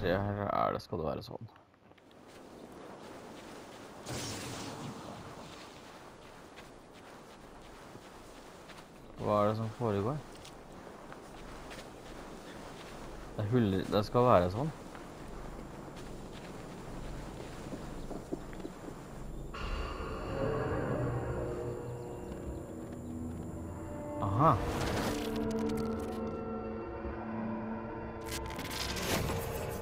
tre her er det, skal det være sånn. Hva er det som foregår? Det, er hull, det skal være sånn. Aha.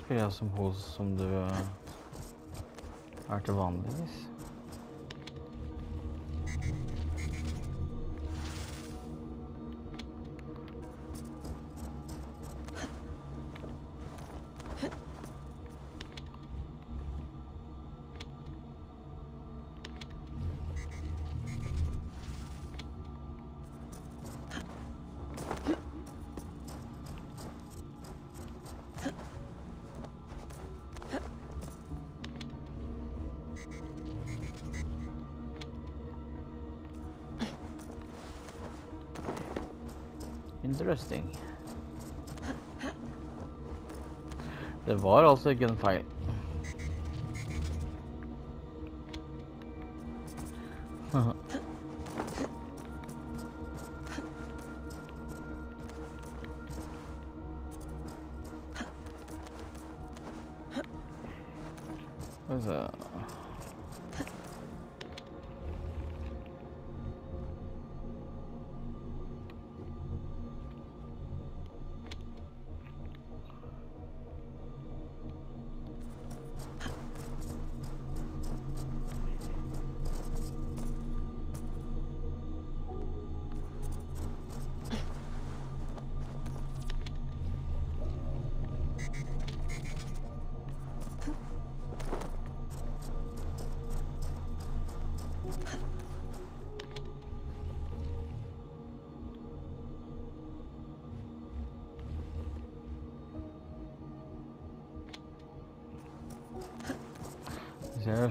spiller jeg som hos som du uh, er til vanligvis? Interesting. Altså ikke en feil. Skal vi se.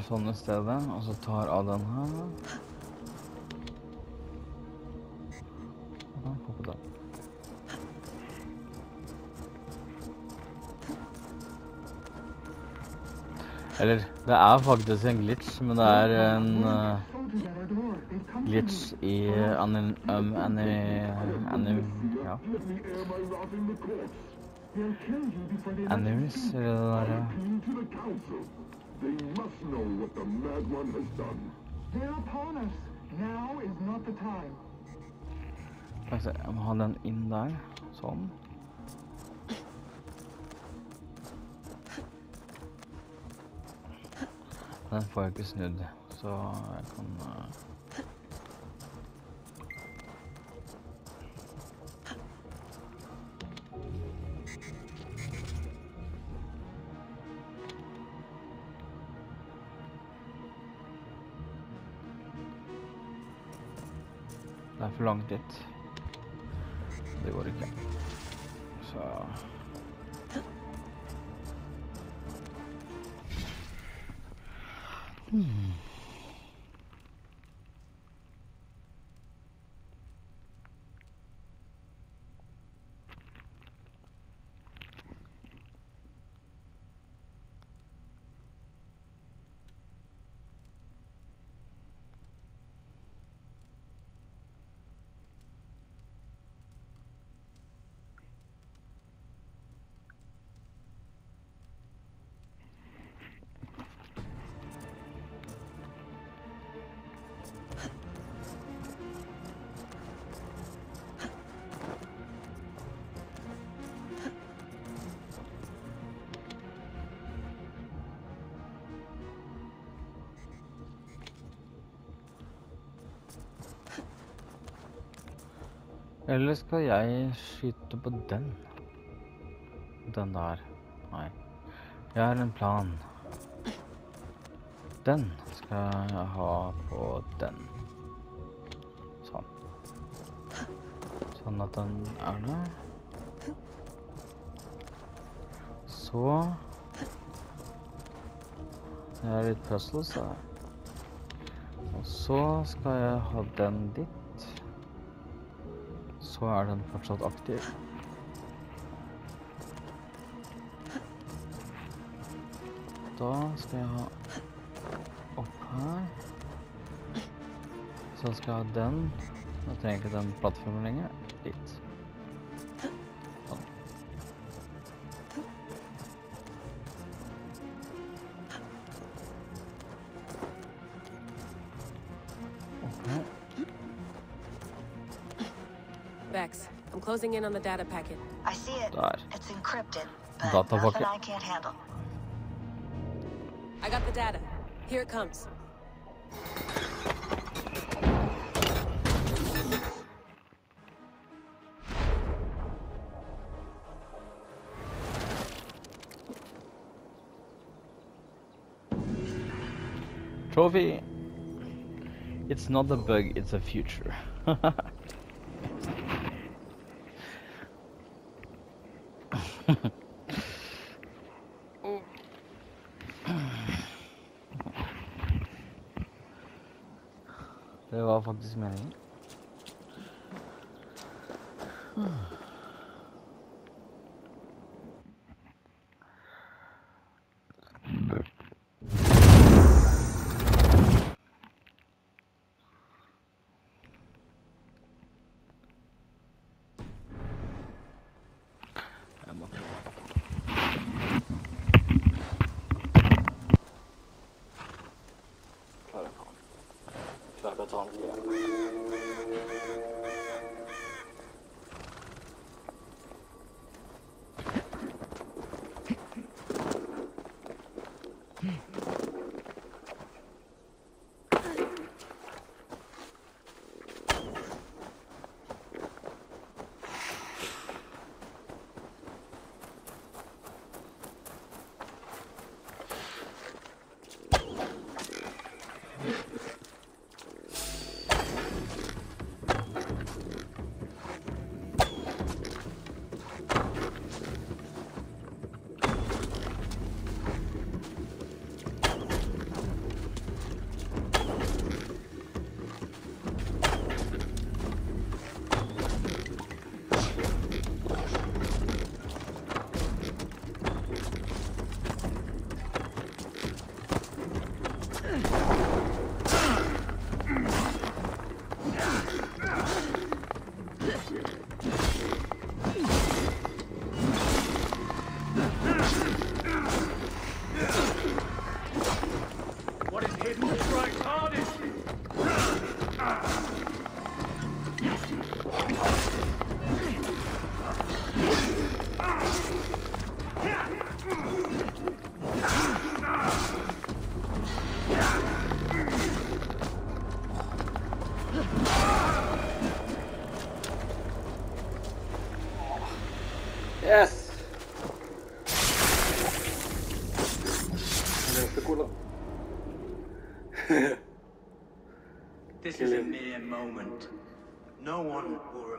Sånn i stedet, og så tar av den her. Eller, det er faktisk en glitch, men det er en uh, glitch i anim... Um, anim... anim... Ja. Animus, eller det der... They must know what the Mad One has done. They're upon us. Now is not the time. Jeg må ha den inn der. Sånn. Den får jeg ikke snudd, så jeg kan uh... for langt dit. Det går ikke. Så hmm. Eller skal jeg skyte på den? Den der. Nei. Jeg har en plan. Den skal jeg ha på den. Sånn. Sånn at den er der. Så Det er litt puzzles her. Og så skal jeg ha den dit. Så er den fortsatt aktiv. Da skal jeg ha opp her. Så skal jeg ha den. Da trenger jeg ikke den plattformen lenger. Closing in on the data packet. I see it. Der. It's encrypted, but Data nothing pocket. I can't handle. I got the data. Here it comes. Trophy. It's not a bug, it's a future. Det var faktisk meningen. Jeg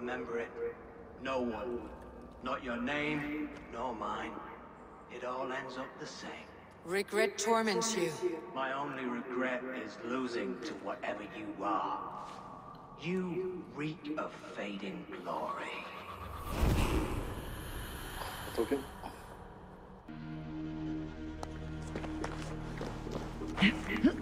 remember it. No one. Not your name, nor mine. It all ends up the same. Regret torments you. My only regret is losing to whatever you are. You reek of fading glory. tok den.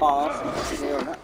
Fan, det gör det.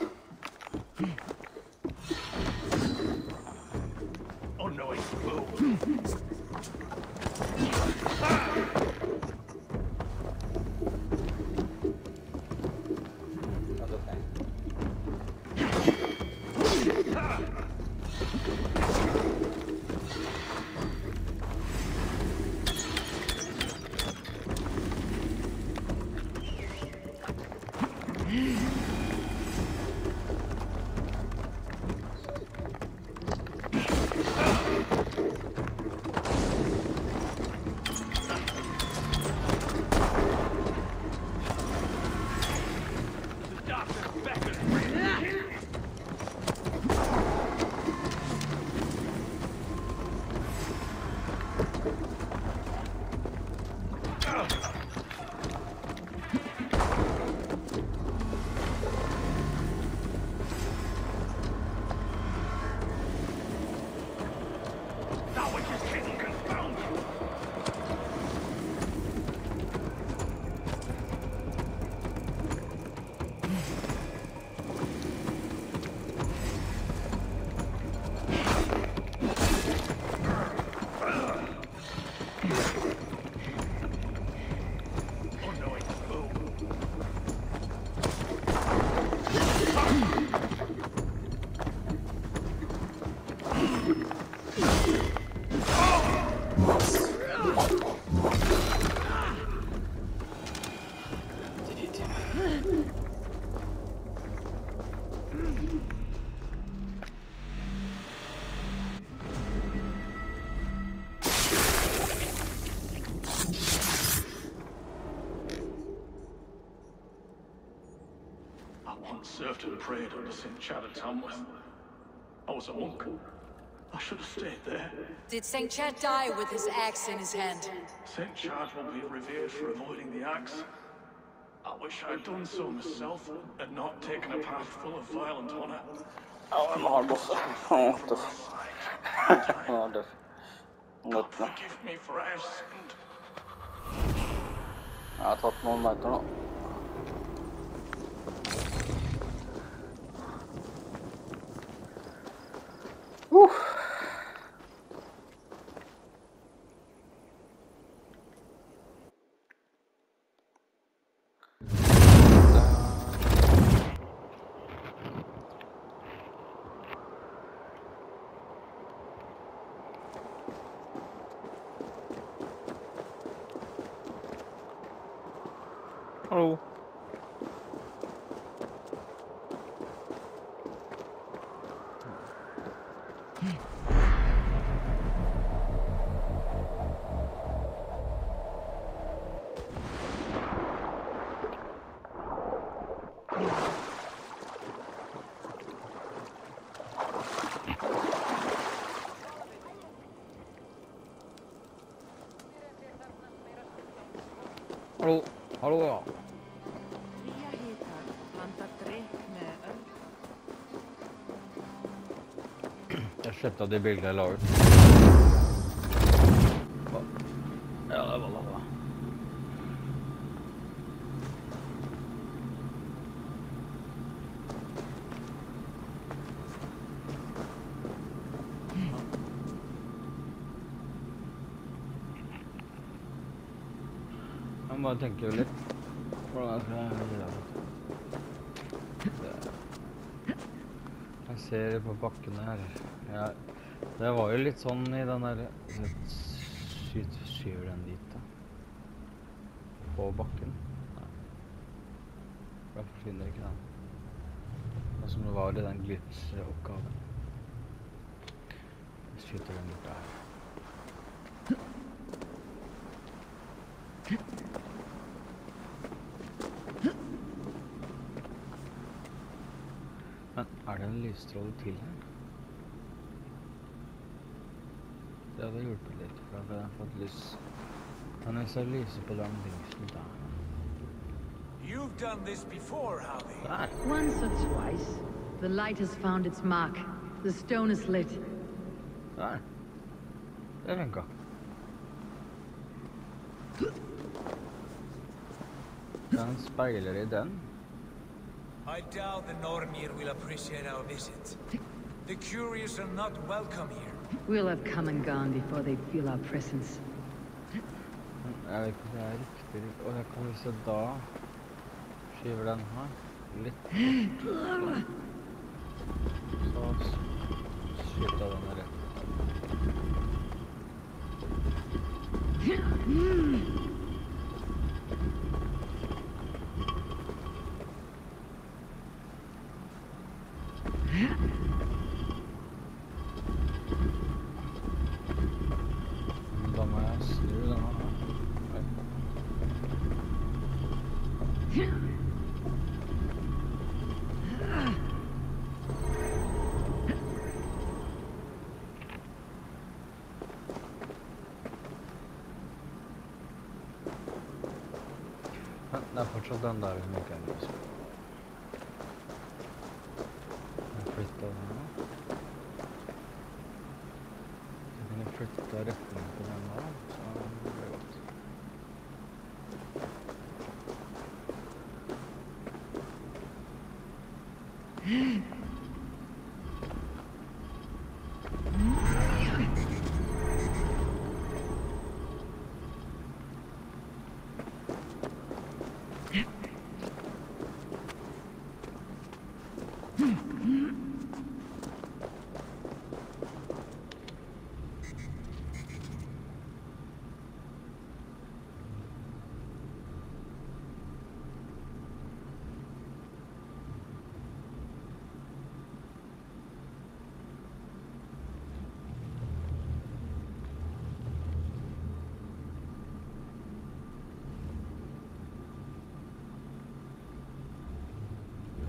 And prayed under St. Chad of Tamworth. I was a monk. I should have stayed there. Did St. Chad die with his axe in his hand? St. Chad will be revered for avoiding the axe. I wish I'd done so myself and not taken a path full of violent honor. Ja, men har boss. Ja, det... Ja, det... God Godt, da. forgive me for I have sinned. Jeg har tatt noen meter Hallo. Hallo, ja. Jeg sletta de bildene jeg la ut. Ja, det var lava. Jeg tenker litt jeg ser på bakken her. Det var jo litt sånn i den der Skyt, skyver den dit, da. På bakken. Nei. Da forsvinner ikke den. Er som det var i den glitch-oppgaven. Lysstråle til her? Det hadde hjulpet litt, for da hadde jeg fått lys. Men hvis jeg lyser på den lysen der You've done this before, Havi. Der. Once or twice. The light has found its mark. The stone is lit. Der. Det funka. Den speiler i den. I doubt the Nornir will appreciate our visit. The curious are not welcome here. We'll have come and gone before they feel our presence. Jeg vet ikke om det er riktig. Og jeg kan hvis jeg da skyver den her litt bort. Så skyter jeg den rett. Na początek na rynek.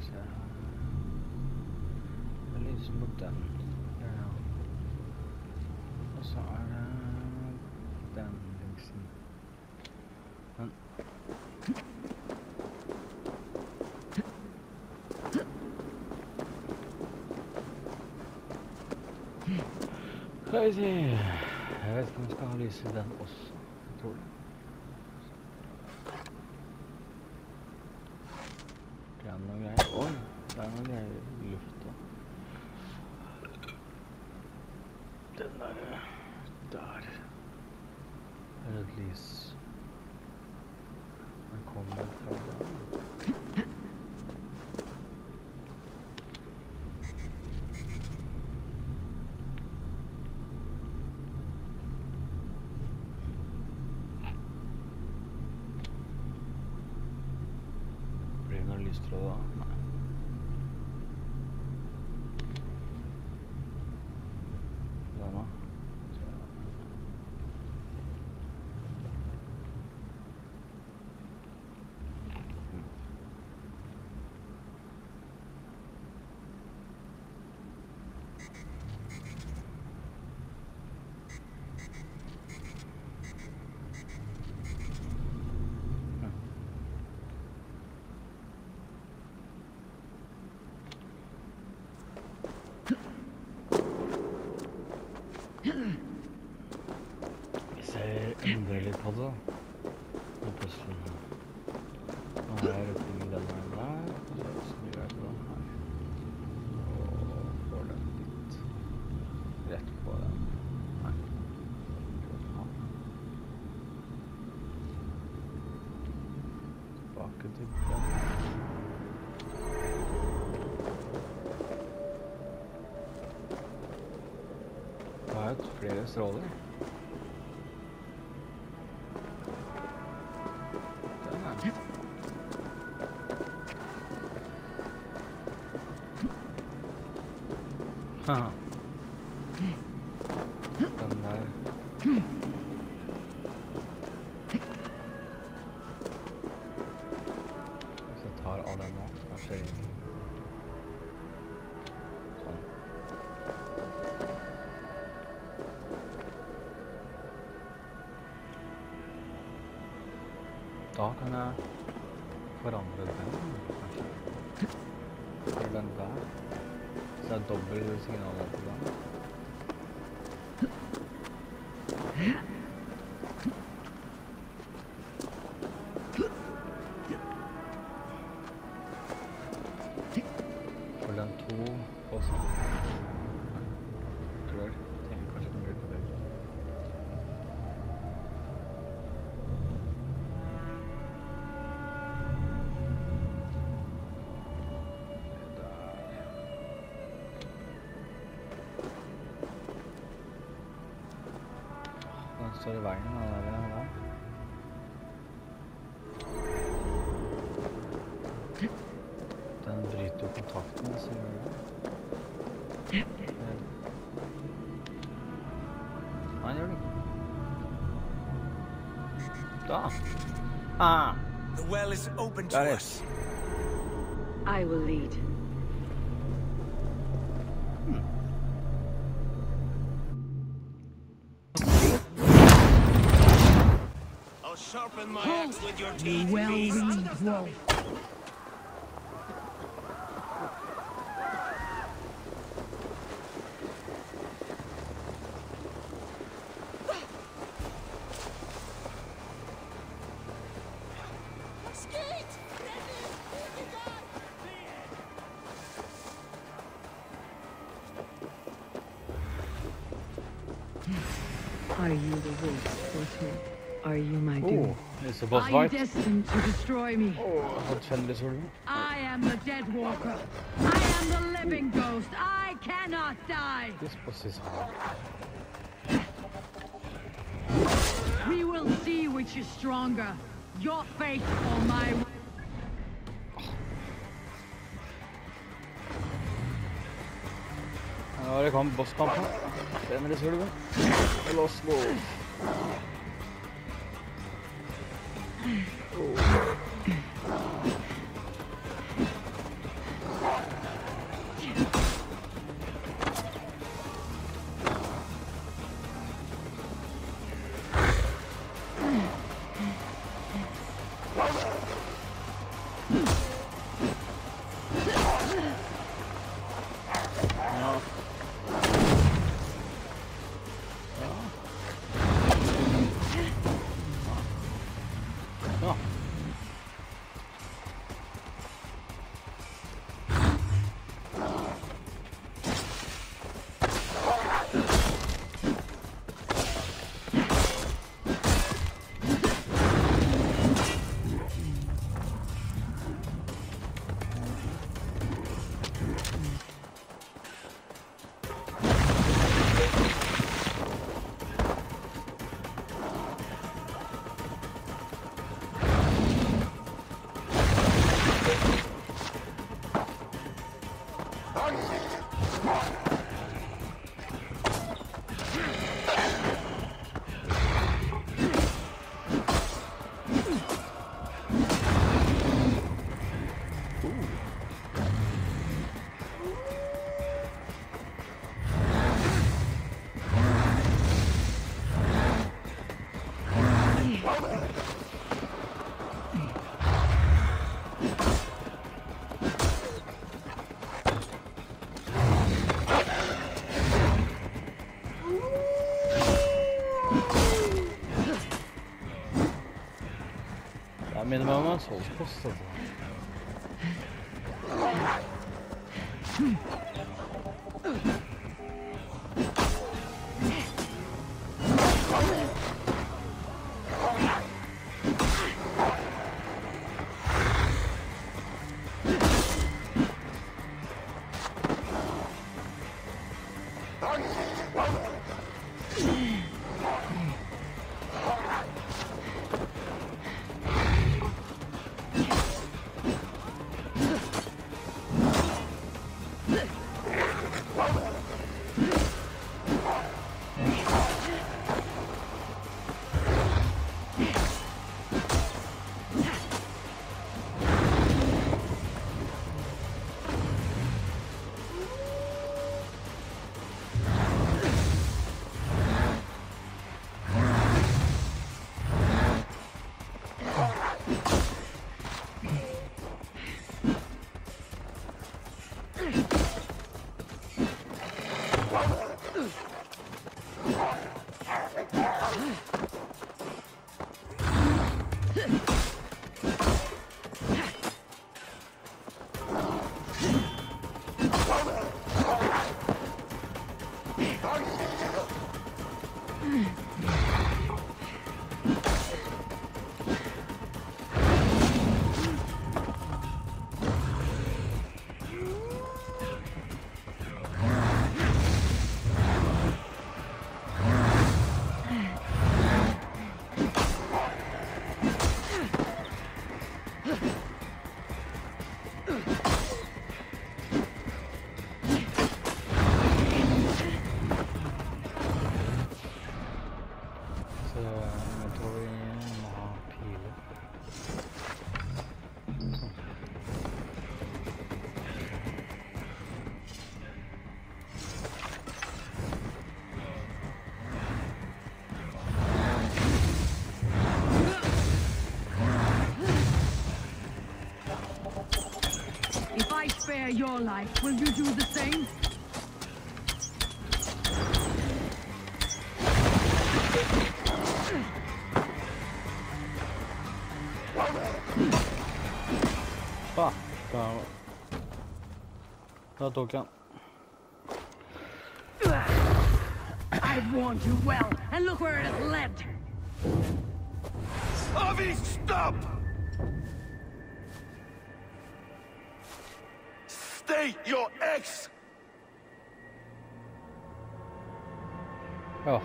Skal vi se her. Det lyser mot den. Ja. Og så er det den liksom. På det da. Plutselig Nå er jeg ute i den veien der, og så snur jeg på den her. Og får den litt rett på den. Nei. Tilbake til den. Det er ut flere stråler. Haha. Den står i veien, den der. der. Den bryter jo kontakten, så gjør den. Nei, gjør den ikke. Da. Ah, The well is open to er us. I will lead. Are you the wolf, Fortune? Are you my doom? Oh, it's a boss Are you destined to destroy me? Hot kjenner Solveig. I am the dead walker. I am the living ghost. I cannot die. This boss is hard. We will see which is stronger. Your fate or my. kom bosskampen. Fem minutes, hører du. Lost goal. 남아서 없었어. Mm. Your life, will you do the same? Fuck! Där, där tog han. I've warned you well, and look where it has led. Havi, stop! Stay your ex! Oh.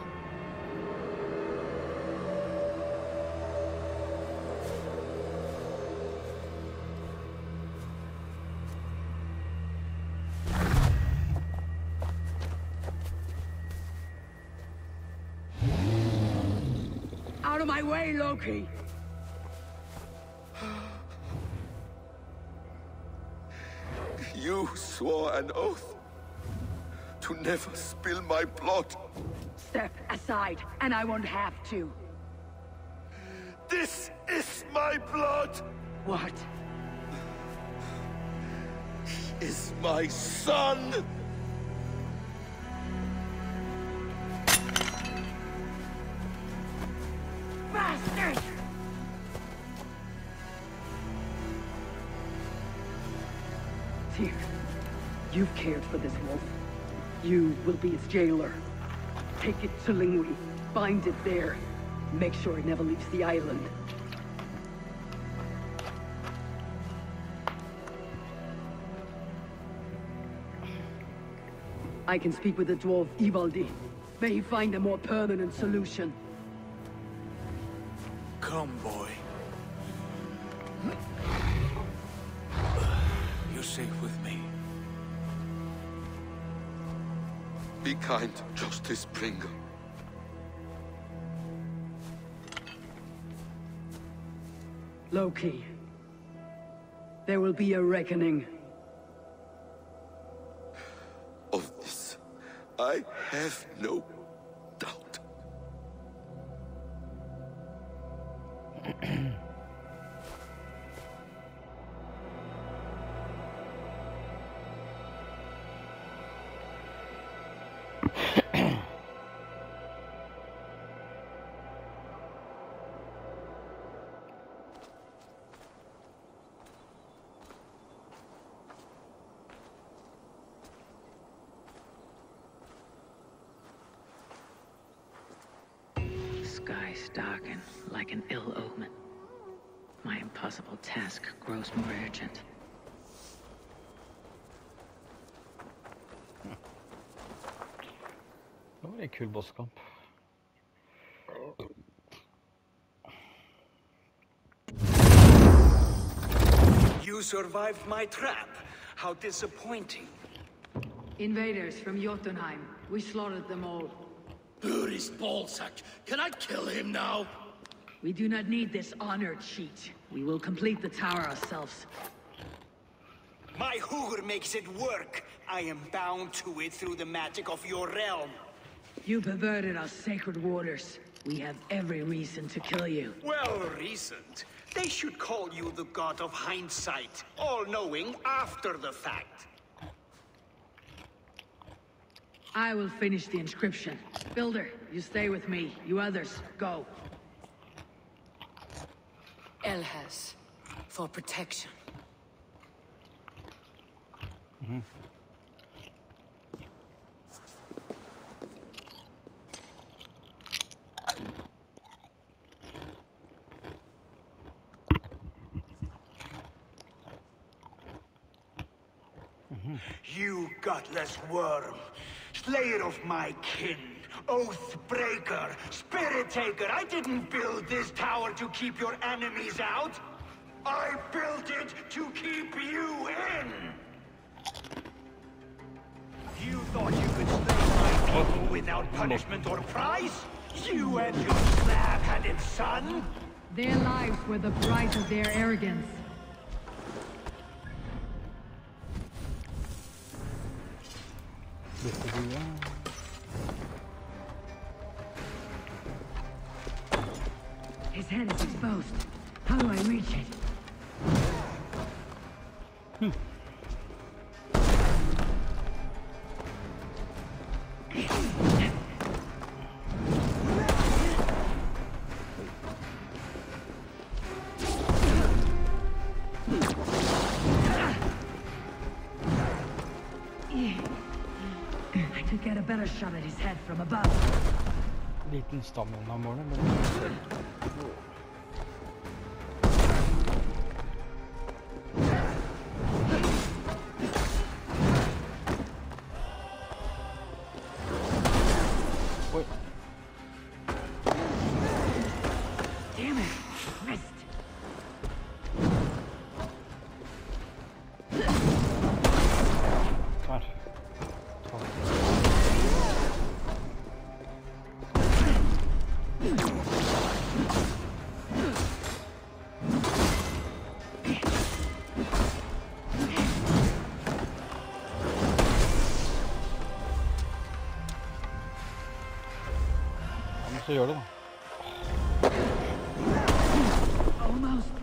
Out of my way, Loki! Swore an oath to never spill my blood. Step aside, and I won't have to. This is my blood! What? He is my son! Bastard! Tyr, you've cared for this wolf. You will be its jailer. Take it to Lyngvi. Bind it there. Make sure it never leaves the island. I can speak with the dwarf Ivaldi. May he find a more permanent solution. Come, boy. Kind, Justice Bringer. Loki. There will be a reckoning. Of this, I have no darken like an ill omen. My impossible task grows more urgent. Det var en kul bosskamp. You survived my trap. How disappointing. Invaders from Jotunheim. We slaughtered them all. Buris ballsack. Can I kill him now? We do not need this honored cheat. We will complete the tower ourselves. My Hugr makes it work. I am bound to it through the magic of your realm. You perverted our sacred waters. We have every reason to kill you. Well reasoned. They should call you the god of hindsight, all-knowing after the fact. I will finish the inscription. Builder, you stay with me. You others, go. Elhaz, for protection. Mm-hmm. Mm-hmm. You gutless worm, slayer of my kin, oath breaker, spirit taker. I didn't build this tower to keep your enemies out. I built it to keep you in. You thought you could slay my people oh, without punishment or price? You and your slab-handed son? Their lives were the price of their arrogance. Better shot at his head from above. Liten stamina-måler, men... så gjør det, da. Almost.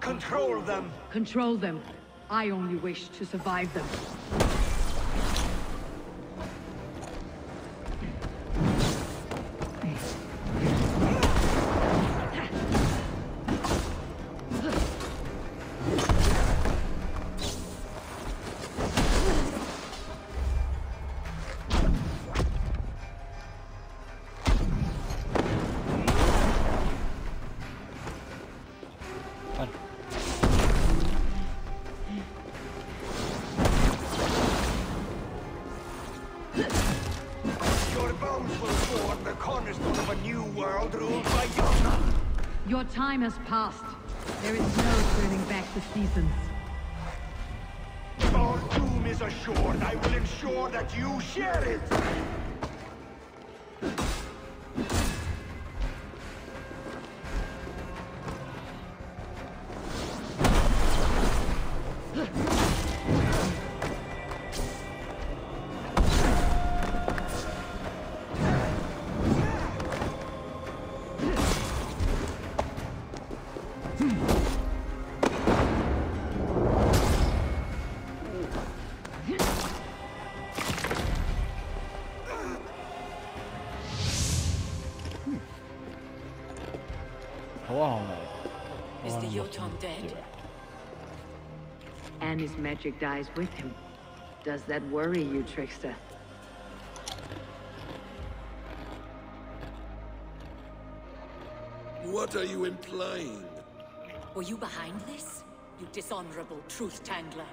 Control them. Control them. I only wish to survive them. Your bones will form the cornerstone of a new world ruled by. Your time has passed. There is no turning back the seasons. Our doom is assured, I will ensure that you share it. Magic dies with him. Does that worry you, trickster? What are you implying? Were you behind this? You dishonorable truth tangler.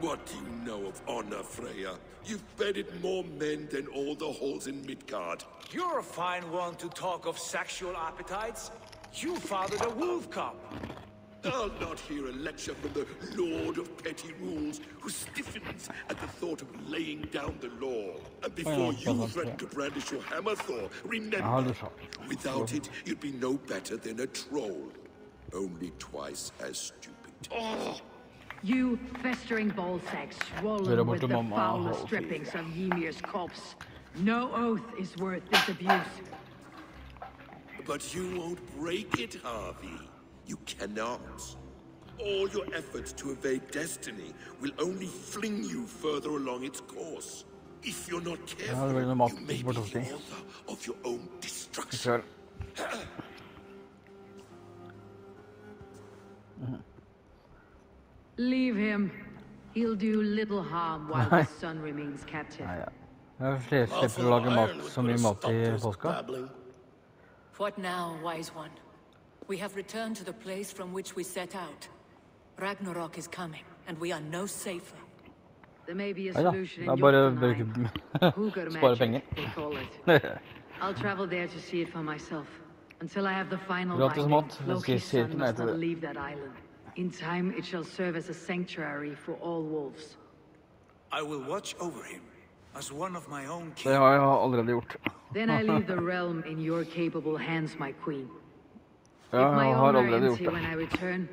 What do you know of honor, Freya? You've bedded more men than all the halls in Midgard. You're a fine one to talk of sexual appetites. You fathered a wolf cub. I'll not hear a lecture from the Lord of Petty Rules who stiffens at the thought of laying down the law. And before you threaten to brandish your hammer, Thor, remember, without it, you'd be no better than a troll. Only twice as stupid. Oh! You festering ballsacks swollen with the bottom of my foulest drippings of Ymir's corpse. No oath is worth this abuse. But you won't break it, Havi. You cannot. All your efforts to evade destiny will only fling you further along its course. If you're not careful, blir noe mat you may be bortover the author of your own destruction. Kjør. Leave him. He'll do little harm while the sun remains captive. Nei, ja. Jeg slipper slipper å lage mat, så mye mat i påska. What now, wise one? We have returned to the place from which we set out. Ragnarok is coming, and we are no safer. There may be a solution in bare å Jotunheim. bruke Hugr Spare magic, they call it. I'll travel there to see it for myself. Until I have the final Gratis binding, mat, jeg skal Loki's son til must not leave that island. In time, it shall serve as a sanctuary for all wolves. I will watch over him as one of my own Det har jeg allerede gjort. Then I leave the realm in your capable hands, my queen. Jeg har allerede gjort det.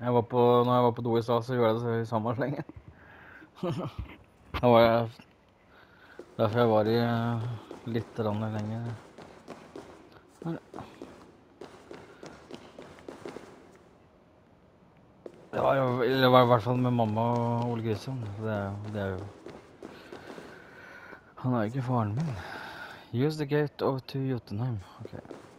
Jeg var på, når jeg var på do i stad, så gjorde jeg det i samme slenge. Da var jeg Derfor jeg var i eh, litt lenger. Her. Jeg, eller jeg var i hvert fall med mamma og Ole Kristian. Det, det er jo Han er jo ikke faren min. Use the gate over to Jotunheim. Ok.